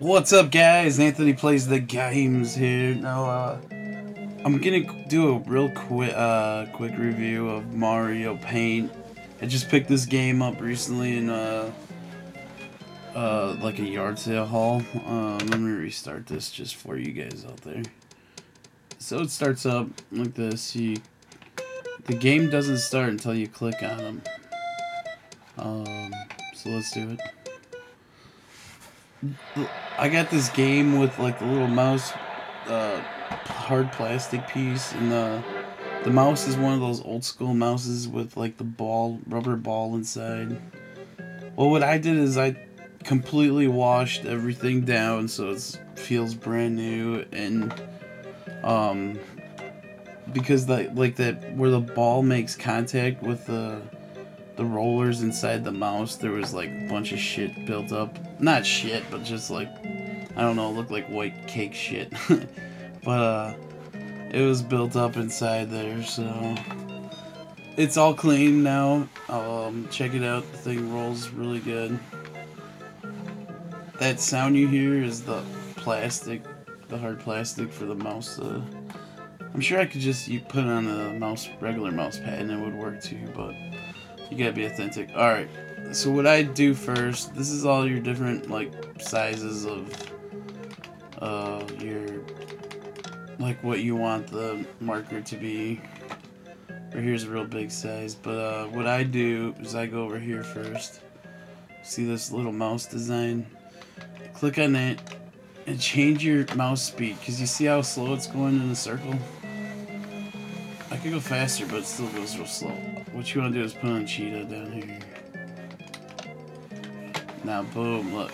What's up, guys? Anthony plays the games here. Now, uh, I'm gonna do a real quick, uh, quick review of Mario Paint. I just picked this game up recently in, uh, uh, like a yard sale haul. Um, let me restart this just for you guys out there. So it starts up like this. You, the game doesn't start until you click on them. Um, so let's do it. I got this game with like the little mouse, uh, hard plastic piece, and the the mouse is one of those old school mouses with like the ball, rubber ball inside. Well, what I did is I completely washed everything down so it feels brand new and um because the like that where the ball makes contact with the the rollers inside the mouse, there was like a bunch of shit built up. Not shit, but just like I don't know, looked like white cake shit. but uh it was built up inside there, so it's all clean now. Um check it out, the thing rolls really good. That sound you hear is the plastic, the hard plastic for the mouse. Uh, I'm sure I could just you put it on a mouse, regular mouse pad, and it would work too. But you gotta be authentic. Alright, so what I do first, this is all your different, like, sizes of, uh, your, like, what you want the marker to be. Or here's a real big size. But, uh, what I do is I go over here first. See this little mouse design? Click on it and change your mouse speed. Because you see how slow it's going in a circle? I could go faster, but it still goes real slow. What you want to do is put on Cheetah down here. Now, boom, look.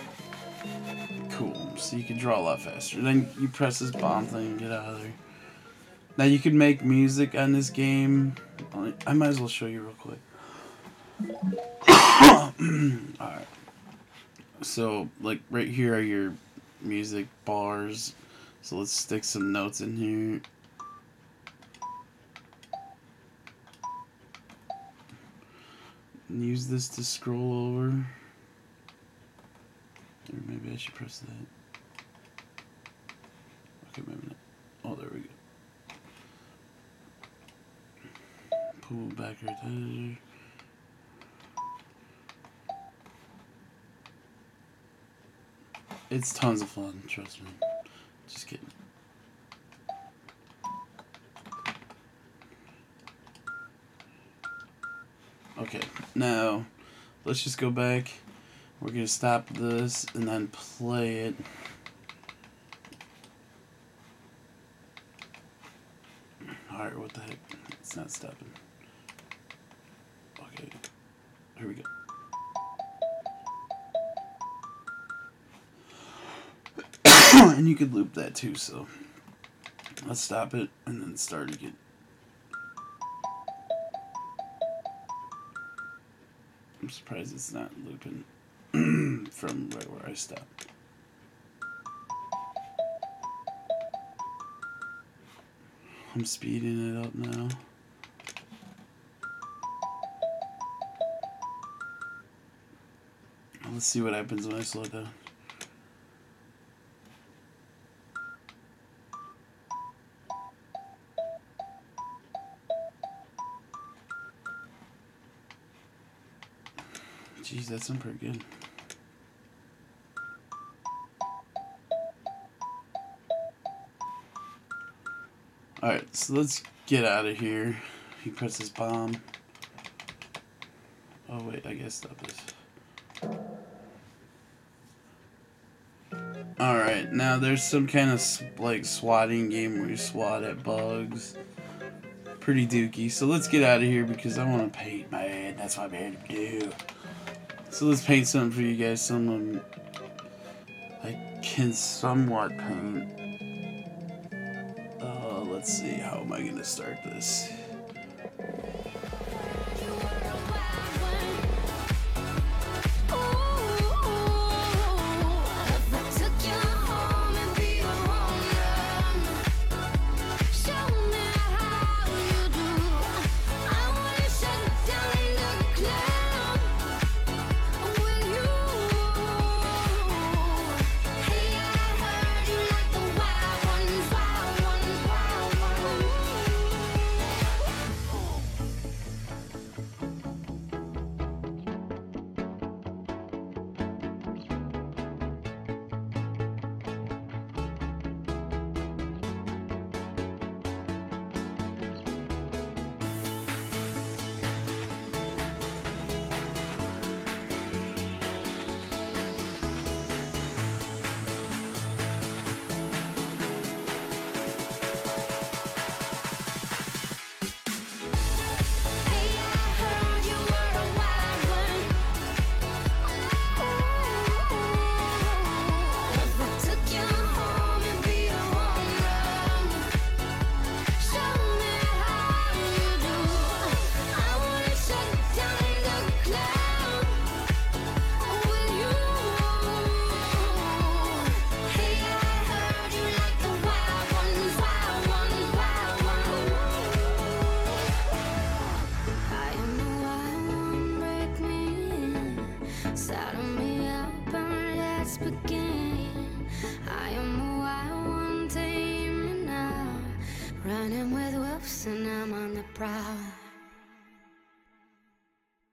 Cool. So you can draw a lot faster. Then you press this bomb thing and get out of there. Now you can make music on this game. I might as well show you real quick. Alright. So, like, right here are your music bars. So let's stick some notes in here. Use this to scroll over. Or maybe I should press that. Okay, maybe not. Oh, there we go. Pull back right there. It's tons of fun, trust me. Just kidding. Okay, now let's just go back. We're gonna stop this and then play it. Alright, what the heck? It's not stopping. Okay, here we go. and you could loop that too, so let's stop it and then start again. I'm surprised it's not looping from right where I stopped. I'm speeding it up now. Let's see what happens when I slow down. Jeez, that sounds pretty good. Alright, so let's get out of here. He presses bomb. Oh wait, I guess stop this. Alright, now there's some kind of like swatting game where you swat at bugs. Pretty dookie. So let's get out of here because I want to paint my head. That's what I'm here to do. So let's paint something for you guys. Someone I can somewhat paint. Uh, let's see. How am I to start this? I am a wild one, now. Running with wolves and I'm on the prowl.